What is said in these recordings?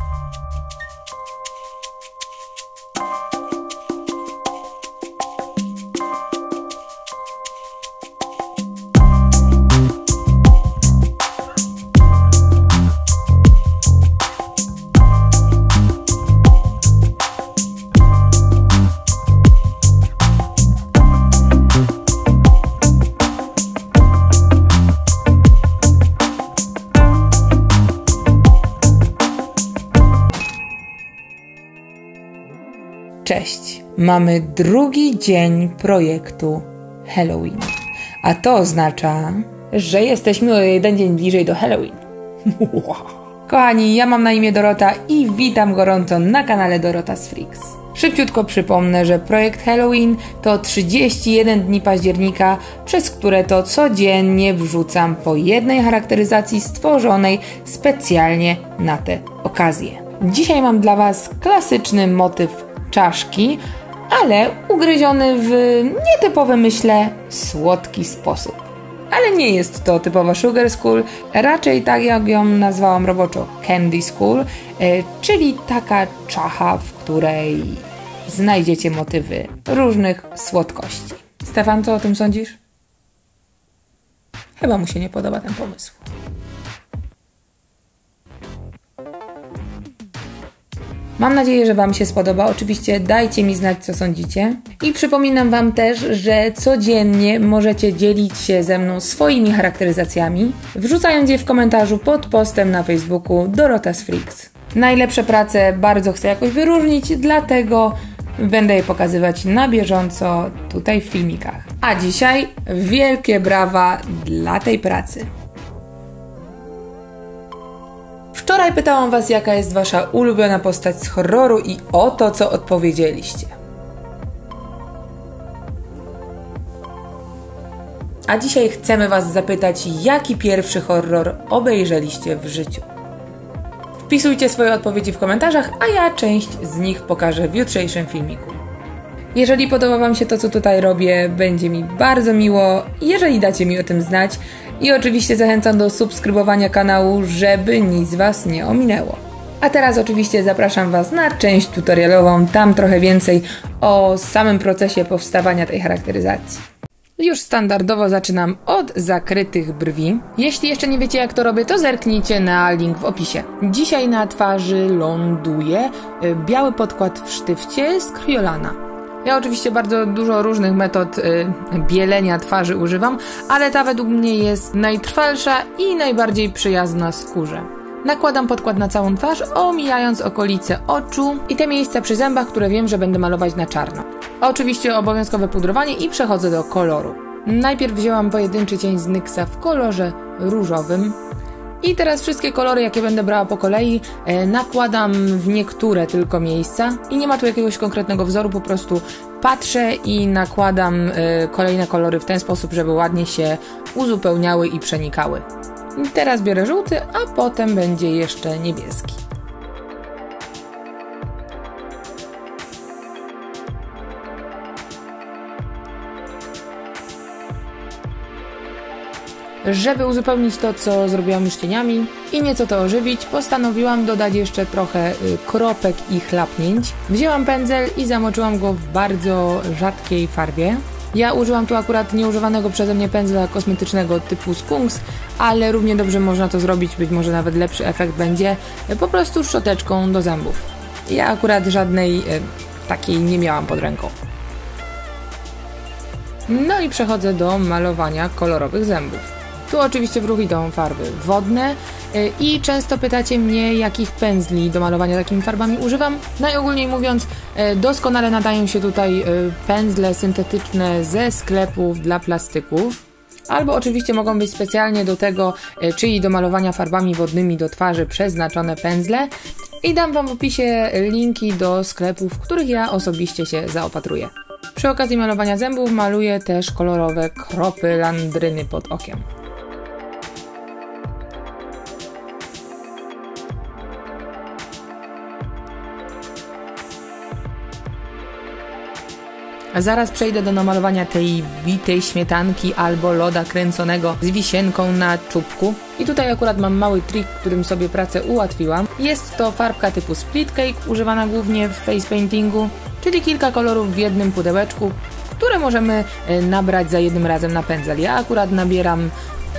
you Mamy drugi dzień projektu Halloween. A to oznacza, że jesteśmy o jeden dzień bliżej do Halloween. Kochani, ja mam na imię Dorota i witam gorąco na kanale Dorota's Freaks. Szybciutko przypomnę, że projekt Halloween to 31 dni października, przez które to codziennie wrzucam po jednej charakteryzacji stworzonej specjalnie na tę okazję. Dzisiaj mam dla Was klasyczny motyw czaszki, ale ugryziony w nietypowy, myślę, słodki sposób. Ale nie jest to typowa Sugar School, raczej tak jak ją nazwałam roboczo Candy School, e, czyli taka czacha, w której znajdziecie motywy różnych słodkości. Stefan, co o tym sądzisz? Chyba mu się nie podoba ten pomysł. Mam nadzieję, że Wam się spodoba. Oczywiście dajcie mi znać, co sądzicie. I przypominam Wam też, że codziennie możecie dzielić się ze mną swoimi charakteryzacjami, wrzucając je w komentarzu pod postem na Facebooku Dorota's Freaks. Najlepsze prace bardzo chcę jakoś wyróżnić, dlatego będę je pokazywać na bieżąco tutaj w filmikach. A dzisiaj wielkie brawa dla tej pracy. Wczoraj pytałam Was, jaka jest Wasza ulubiona postać z horroru i oto co odpowiedzieliście. A dzisiaj chcemy Was zapytać, jaki pierwszy horror obejrzeliście w życiu. Wpisujcie swoje odpowiedzi w komentarzach, a ja część z nich pokażę w jutrzejszym filmiku. Jeżeli podoba Wam się to, co tutaj robię, będzie mi bardzo miło, jeżeli dacie mi o tym znać. I oczywiście zachęcam do subskrybowania kanału, żeby nic Was nie ominęło. A teraz oczywiście zapraszam Was na część tutorialową, tam trochę więcej o samym procesie powstawania tej charakteryzacji. Już standardowo zaczynam od zakrytych brwi. Jeśli jeszcze nie wiecie jak to robię, to zerknijcie na link w opisie. Dzisiaj na twarzy ląduje y, biały podkład w sztywcie z Kryolana. Ja oczywiście bardzo dużo różnych metod y, bielenia twarzy używam, ale ta według mnie jest najtrwalsza i najbardziej przyjazna skórze. Nakładam podkład na całą twarz, omijając okolice oczu i te miejsca przy zębach, które wiem, że będę malować na czarno. Oczywiście obowiązkowe pudrowanie i przechodzę do koloru. Najpierw wzięłam pojedynczy cień z Nyxa w kolorze różowym, i teraz wszystkie kolory, jakie będę brała po kolei, e, nakładam w niektóre tylko miejsca i nie ma tu jakiegoś konkretnego wzoru, po prostu patrzę i nakładam e, kolejne kolory w ten sposób, żeby ładnie się uzupełniały i przenikały. Teraz biorę żółty, a potem będzie jeszcze niebieski. Żeby uzupełnić to, co zrobiłam już cieniami i nieco to ożywić, postanowiłam dodać jeszcze trochę y, kropek i chlapnięć. Wzięłam pędzel i zamoczyłam go w bardzo rzadkiej farbie. Ja użyłam tu akurat nieużywanego przeze mnie pędzla kosmetycznego typu Skunks, ale równie dobrze można to zrobić, być może nawet lepszy efekt będzie y, po prostu szczoteczką do zębów. Ja akurat żadnej y, takiej nie miałam pod ręką. No i przechodzę do malowania kolorowych zębów. Tu oczywiście w ruch idą farby wodne y, i często pytacie mnie, jakich pędzli do malowania takimi farbami używam. Najogólniej mówiąc, y, doskonale nadają się tutaj y, pędzle syntetyczne ze sklepów dla plastyków. Albo oczywiście mogą być specjalnie do tego, czyli do malowania farbami wodnymi do twarzy przeznaczone pędzle. I dam Wam w opisie linki do sklepów, w których ja osobiście się zaopatruję. Przy okazji malowania zębów maluję też kolorowe kropy landryny pod okiem. Zaraz przejdę do namalowania tej bitej śmietanki albo loda kręconego z wisienką na czubku. I tutaj akurat mam mały trik, którym sobie pracę ułatwiłam. Jest to farbka typu split cake, używana głównie w face paintingu, czyli kilka kolorów w jednym pudełeczku, które możemy e, nabrać za jednym razem na pędzel. Ja akurat nabieram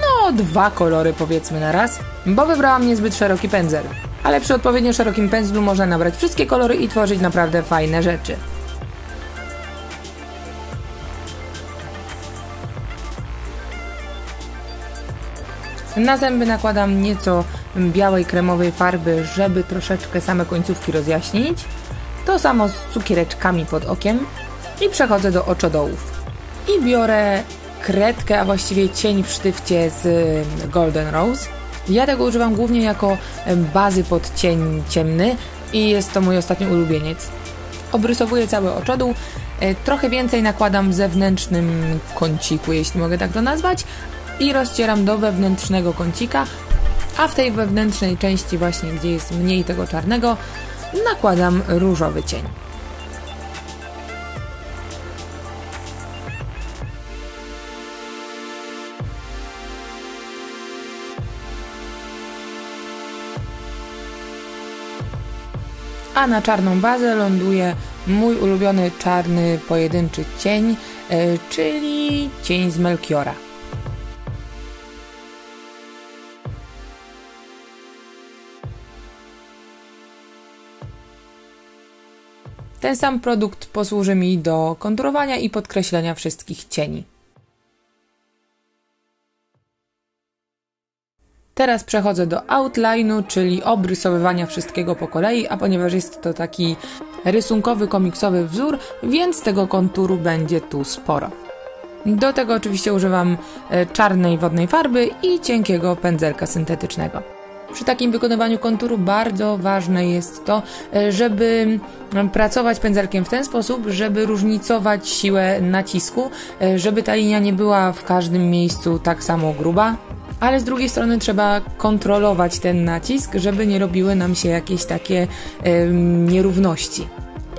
no dwa kolory powiedzmy na raz, bo wybrałam niezbyt szeroki pędzel. Ale przy odpowiednio szerokim pędzlu można nabrać wszystkie kolory i tworzyć naprawdę fajne rzeczy. Na zęby nakładam nieco białej kremowej farby, żeby troszeczkę same końcówki rozjaśnić. To samo z cukiereczkami pod okiem i przechodzę do oczodołów. I biorę kredkę, a właściwie cień w sztywcie z Golden Rose. Ja tego używam głównie jako bazy pod cień ciemny i jest to mój ostatni ulubieniec. Obrysowuję cały oczodół, e, trochę więcej nakładam w zewnętrznym kąciku, jeśli mogę tak to nazwać, i rozcieram do wewnętrznego kącika, a w tej wewnętrznej części właśnie, gdzie jest mniej tego czarnego, nakładam różowy cień. A na czarną bazę ląduje mój ulubiony czarny pojedynczy cień, e, czyli cień z Melchiora. Ten sam produkt posłuży mi do konturowania i podkreślenia wszystkich cieni. Teraz przechodzę do outline'u, czyli obrysowywania wszystkiego po kolei, a ponieważ jest to taki rysunkowy, komiksowy wzór, więc tego konturu będzie tu sporo. Do tego oczywiście używam e, czarnej wodnej farby i cienkiego pędzelka syntetycznego. Przy takim wykonywaniu konturu bardzo ważne jest to, e, żeby pracować pędzelkiem w ten sposób, żeby różnicować siłę nacisku, e, żeby ta linia nie była w każdym miejscu tak samo gruba, ale z drugiej strony trzeba kontrolować ten nacisk, żeby nie robiły nam się jakieś takie nierówności.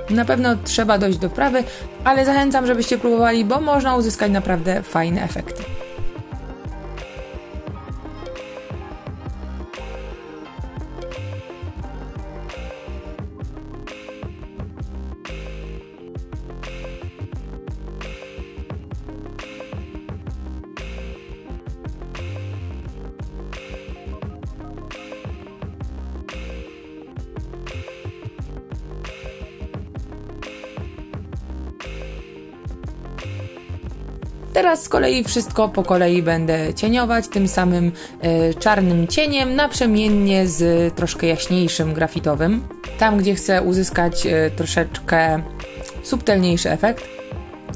Na pewno trzeba dojść do wprawy, ale zachęcam, żebyście próbowali, bo można uzyskać naprawdę fajne efekty. Teraz z kolei wszystko po kolei będę cieniować tym samym e, czarnym cieniem naprzemiennie z troszkę jaśniejszym grafitowym. Tam, gdzie chcę uzyskać e, troszeczkę subtelniejszy efekt.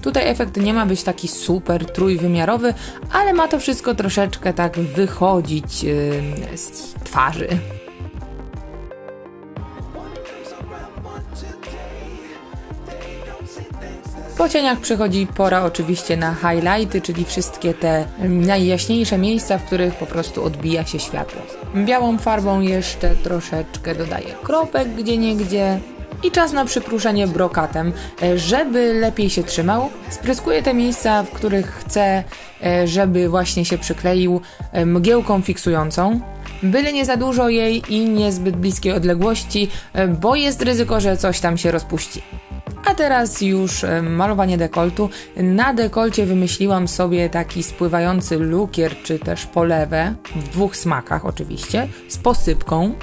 Tutaj efekt nie ma być taki super trójwymiarowy, ale ma to wszystko troszeczkę tak wychodzić e, z twarzy. Po cieniach przychodzi pora oczywiście na highlighty, czyli wszystkie te najjaśniejsze miejsca, w których po prostu odbija się światło. Białą farbą jeszcze troszeczkę dodaję kropek gdzie niegdzie, i czas na przypruszenie brokatem, żeby lepiej się trzymał. Spryskuję te miejsca, w których chcę, żeby właśnie się przykleił mgiełką fiksującą. Byle nie za dużo jej i niezbyt bliskiej odległości, bo jest ryzyko, że coś tam się rozpuści. A teraz już e, malowanie dekoltu. Na dekolcie wymyśliłam sobie taki spływający lukier, czy też polewę, w dwóch smakach oczywiście, z posypką.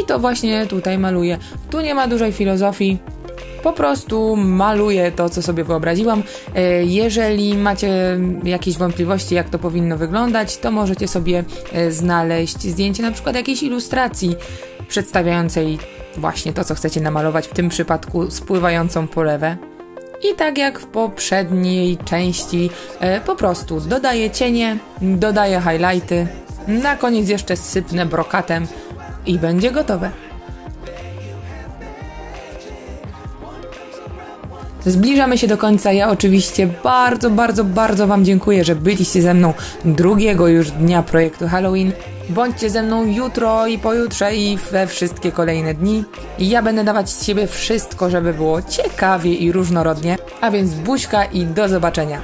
I to właśnie tutaj maluję. Tu nie ma dużej filozofii, po prostu maluję to, co sobie wyobraziłam. E, jeżeli macie jakieś wątpliwości, jak to powinno wyglądać, to możecie sobie e, znaleźć zdjęcie na przykład jakiejś ilustracji przedstawiającej właśnie to, co chcecie namalować, w tym przypadku spływającą polewę. I tak jak w poprzedniej części, e, po prostu dodaję cienie, dodaję highlighty, na koniec jeszcze sypnę brokatem i będzie gotowe. Zbliżamy się do końca. Ja oczywiście bardzo, bardzo, bardzo Wam dziękuję, że byliście ze mną drugiego już dnia projektu Halloween. Bądźcie ze mną jutro i pojutrze i we wszystkie kolejne dni. I ja będę dawać z siebie wszystko, żeby było ciekawie i różnorodnie. A więc buźka i do zobaczenia.